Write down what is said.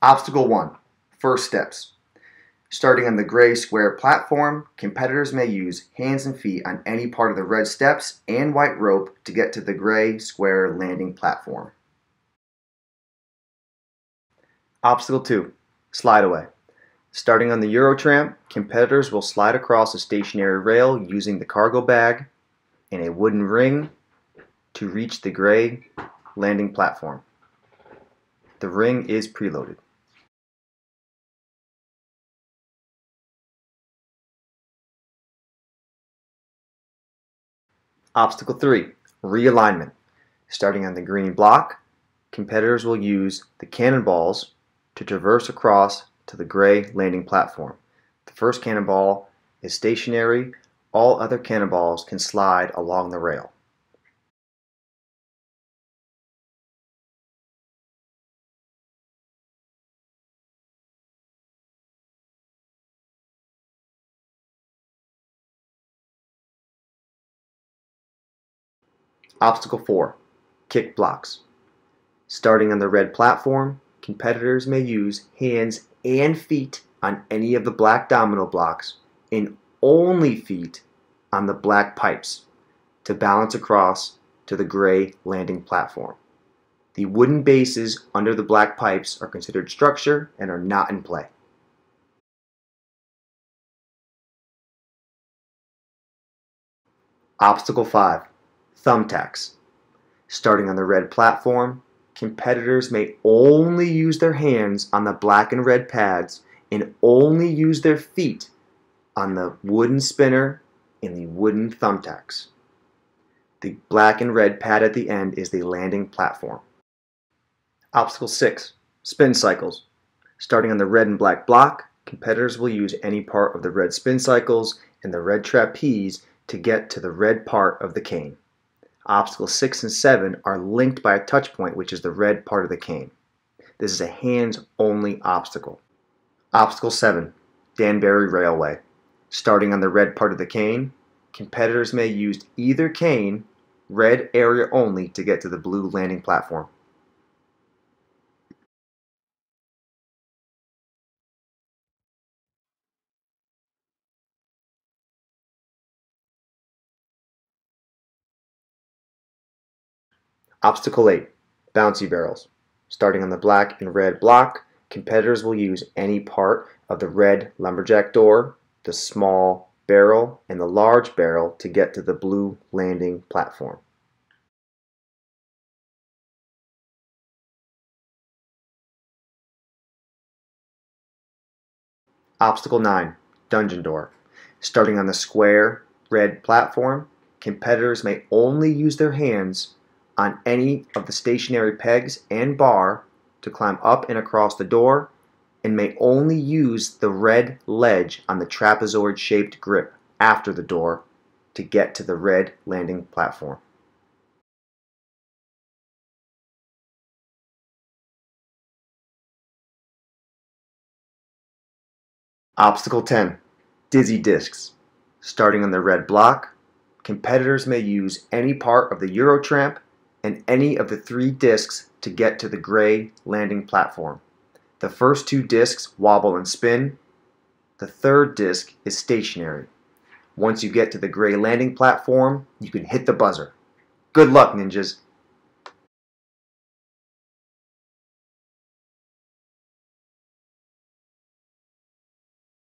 Obstacle 1 First steps. Starting on the gray square platform, competitors may use hands and feet on any part of the red steps and white rope to get to the gray square landing platform. Obstacle 2 Slide away. Starting on the Eurotramp, competitors will slide across a stationary rail using the cargo bag and a wooden ring to reach the gray landing platform. The ring is preloaded. Obstacle 3 Realignment. Starting on the green block, competitors will use the cannonballs to traverse across to the gray landing platform. The first cannonball is stationary, all other cannonballs can slide along the rail. Obstacle 4 Kick blocks. Starting on the red platform, competitors may use hands and feet on any of the black domino blocks and only feet on the black pipes to balance across to the gray landing platform. The wooden bases under the black pipes are considered structure and are not in play. Obstacle 5 Thumbtacks. Starting on the red platform, competitors may only use their hands on the black and red pads and only use their feet on the wooden spinner and the wooden thumbtacks. The black and red pad at the end is the landing platform. Obstacle 6 Spin cycles. Starting on the red and black block, competitors will use any part of the red spin cycles and the red trapeze to get to the red part of the cane. Obstacles 6 and 7 are linked by a touch point, which is the red part of the cane. This is a hands-only obstacle. Obstacle 7, Danbury Railway. Starting on the red part of the cane, competitors may use either cane, red area only, to get to the blue landing platform. Obstacle 8 Bouncy Barrels. Starting on the black and red block, competitors will use any part of the red lumberjack door, the small barrel, and the large barrel to get to the blue landing platform. Obstacle 9 Dungeon Door. Starting on the square red platform, competitors may only use their hands on any of the stationary pegs and bar to climb up and across the door and may only use the red ledge on the trapezoid shaped grip after the door to get to the red landing platform. Obstacle 10 Dizzy Discs. Starting on the red block, competitors may use any part of the Eurotramp and any of the three discs to get to the gray landing platform. The first two discs wobble and spin. The third disc is stationary. Once you get to the gray landing platform, you can hit the buzzer. Good luck, ninjas!